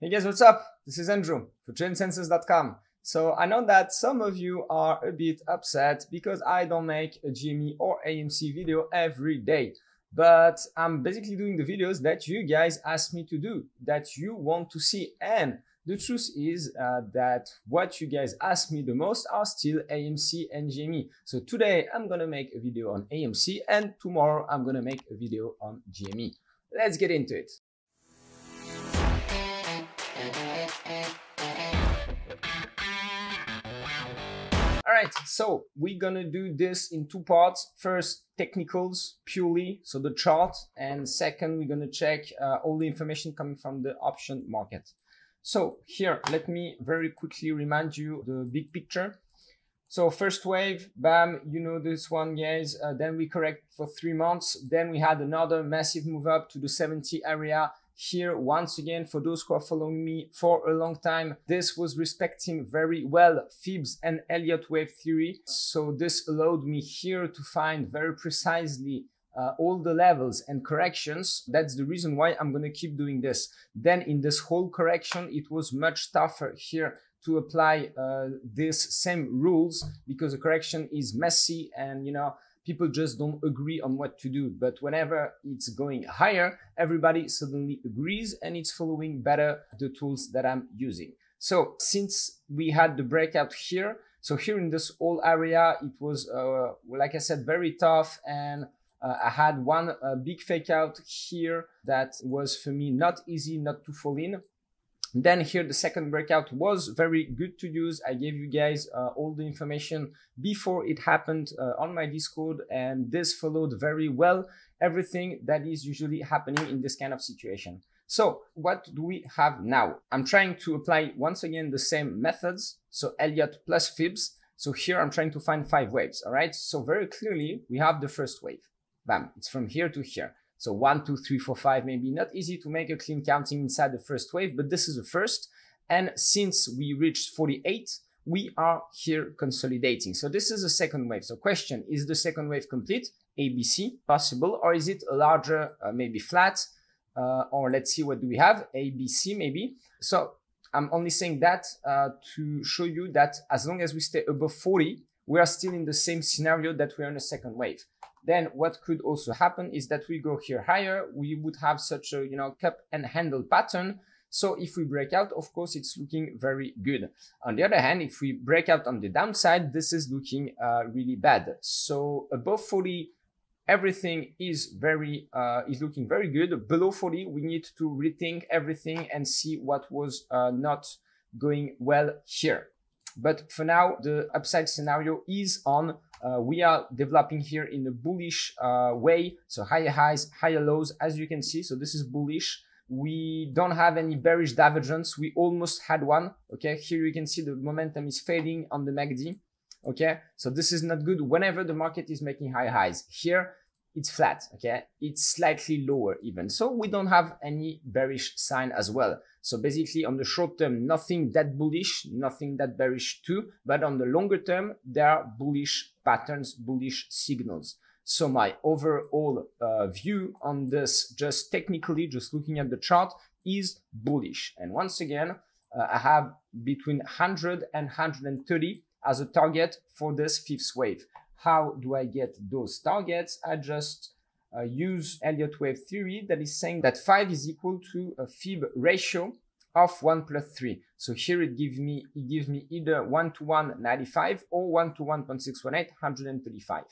Hey guys, what's up? This is Andrew for TradingSciences.com. So I know that some of you are a bit upset because I don't make a GME or AMC video every day. But I'm basically doing the videos that you guys asked me to do, that you want to see. And the truth is uh, that what you guys ask me the most are still AMC and GME. So today I'm gonna make a video on AMC and tomorrow I'm gonna make a video on GME. Let's get into it. Right, so we're gonna do this in two parts. First, technicals purely, so the chart, and second, we're gonna check uh, all the information coming from the option market. So here, let me very quickly remind you the big picture. So first wave, bam, you know this one, guys. Uh, then we correct for three months. Then we had another massive move up to the 70 area. Here, once again, for those who are following me for a long time, this was respecting very well Fibs and Elliott wave theory. So this allowed me here to find very precisely uh, all the levels and corrections. That's the reason why I'm going to keep doing this. Then in this whole correction, it was much tougher here to apply uh, these same rules because the correction is messy and, you know, people just don't agree on what to do. But whenever it's going higher, everybody suddenly agrees and it's following better the tools that I'm using. So since we had the breakout here, so here in this whole area, it was, uh, like I said, very tough and uh, I had one uh, big fake out here that was for me not easy not to fall in. Then here the second breakout was very good to use. I gave you guys uh, all the information before it happened uh, on my Discord and this followed very well everything that is usually happening in this kind of situation. So what do we have now? I'm trying to apply once again the same methods. So Elliott plus Fibs. So here I'm trying to find five waves. All right. So very clearly we have the first wave. Bam, it's from here to here. So one, two, three, four, five, maybe not easy to make a clean counting inside the first wave, but this is the first. And since we reached 48, we are here consolidating. So this is the second wave. So question, is the second wave complete? ABC, possible, or is it a larger, uh, maybe flat? Uh, or let's see, what do we have? ABC maybe. So I'm only saying that uh, to show you that as long as we stay above 40, we are still in the same scenario that we're in the second wave. Then what could also happen is that we go here higher, we would have such a, you know, cup and handle pattern. So if we break out, of course, it's looking very good. On the other hand, if we break out on the downside, this is looking uh, really bad. So above 40, everything is very, uh, is looking very good. Below 40, we need to rethink everything and see what was uh, not going well here. But for now, the upside scenario is on uh, we are developing here in a bullish uh, way. So higher highs, higher lows, as you can see. So this is bullish. We don't have any bearish divergence. We almost had one. Okay, here you can see the momentum is fading on the MACD. Okay, so this is not good whenever the market is making high highs. Here, it's flat, okay? It's slightly lower even. So we don't have any bearish sign as well. So basically on the short term, nothing that bullish, nothing that bearish too, but on the longer term, there are bullish patterns, bullish signals. So my overall uh, view on this, just technically, just looking at the chart, is bullish. And once again, uh, I have between 100 and 130 as a target for this fifth wave. How do I get those targets? I just uh, use Elliott wave theory that is saying that 5 is equal to a fib ratio of 1 plus 3. So here it gives me it gives me either 1 to 1 95 or 1 to 1.618 135.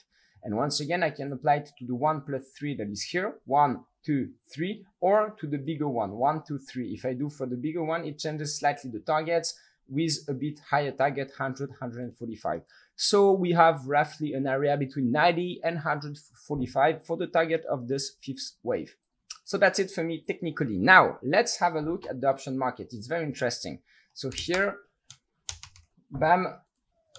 And once again, I can apply it to the 1 plus 3 that is here, 1, 2, 3, or to the bigger one, 1, 2, 3. If I do for the bigger one, it changes slightly the targets with a bit higher target, 100, 145. So we have roughly an area between 90 and 145 for the target of this fifth wave. So that's it for me technically. Now let's have a look at the option market. It's very interesting. So here, bam,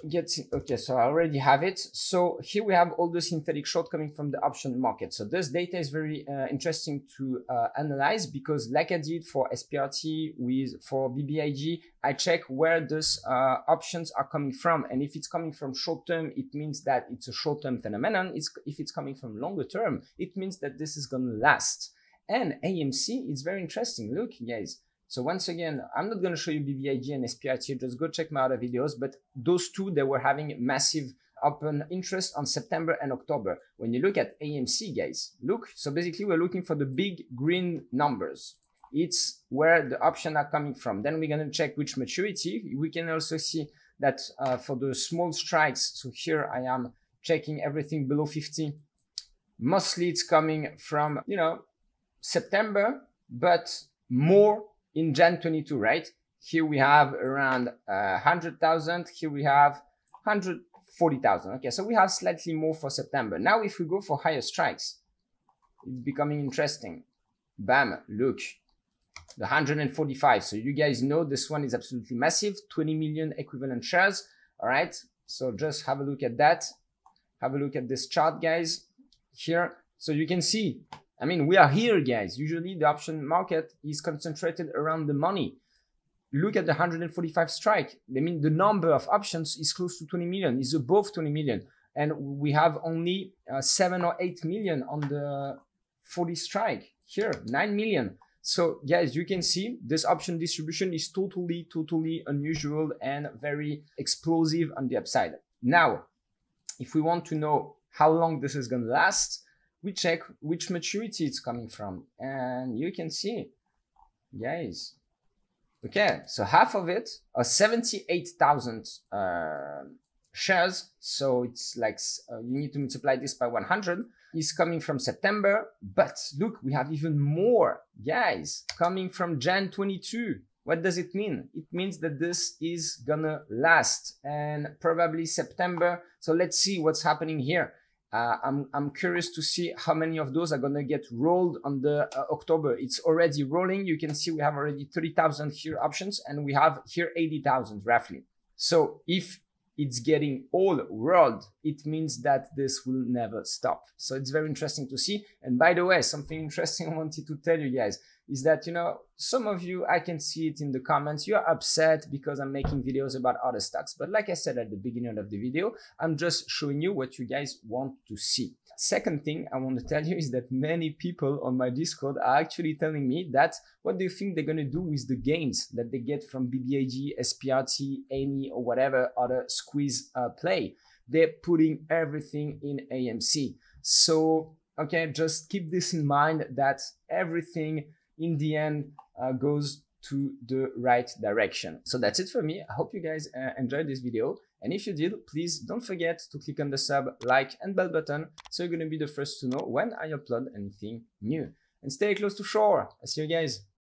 gets okay so i already have it. So here we have all the synthetic short coming from the option market. So this data is very uh, interesting to uh, analyze because like i did for sprt with for bbig i check where those uh, options are coming from. And if it's coming from short term it means that it's a short term phenomenon. It's, if it's coming from longer term it means that this is going to last. And amc is very interesting. Look guys So once again, I'm not going to show you BBIG and SPRT, just go check my other videos, but those two, they were having massive open interest on September and October. When you look at AMC, guys, look, so basically we're looking for the big green numbers. It's where the options are coming from. Then we're going to check which maturity. We can also see that uh, for the small strikes, so here I am checking everything below 50. Mostly it's coming from, you know, September, but more in Jan 22, right? Here we have around uh, 100,000. Here we have 140,000. Okay, so we have slightly more for September. Now, if we go for higher strikes, it's becoming interesting. Bam, look, the 145. So you guys know this one is absolutely massive, 20 million equivalent shares. All right, so just have a look at that. Have a look at this chart, guys, here. So you can see I mean, we are here, guys. Usually the option market is concentrated around the money. Look at the 145 strike. I mean, the number of options is close to 20 million, is above 20 million. And we have only uh, 7 or 8 million on the 40 strike. Here, 9 million. So guys, you can see this option distribution is totally, totally unusual and very explosive on the upside. Now, if we want to know how long this is going to last, we check which maturity it's coming from and you can see guys okay so half of it are 78,000 uh, shares so it's like uh, you need to multiply this by 100 is coming from September but look we have even more guys coming from Jan 22 what does it mean? It means that this is gonna last and probably September. So let's see what's happening here. Uh, I'm, I'm curious to see how many of those are going to get rolled on the uh, October. It's already rolling. You can see we have already 30,000 here options and we have here 80,000 roughly. So if it's getting all world, it means that this will never stop. So it's very interesting to see. And by the way, something interesting I wanted to tell you guys is that, you know, some of you, I can see it in the comments, you're upset because I'm making videos about other stocks. But like I said at the beginning of the video, I'm just showing you what you guys want to see. Second thing I want to tell you is that many people on my Discord are actually telling me that what do you think they're going to do with the gains that they get from BBIG, SPRT, any or whatever other squeeze uh, play? They're putting everything in AMC. So, okay, just keep this in mind that everything in the end uh, goes to the right direction. So that's it for me. I hope you guys uh, enjoyed this video. And if you did, please don't forget to click on the sub, like, and bell button so you're to be the first to know when I upload anything new. And stay close to shore. I'll see you guys.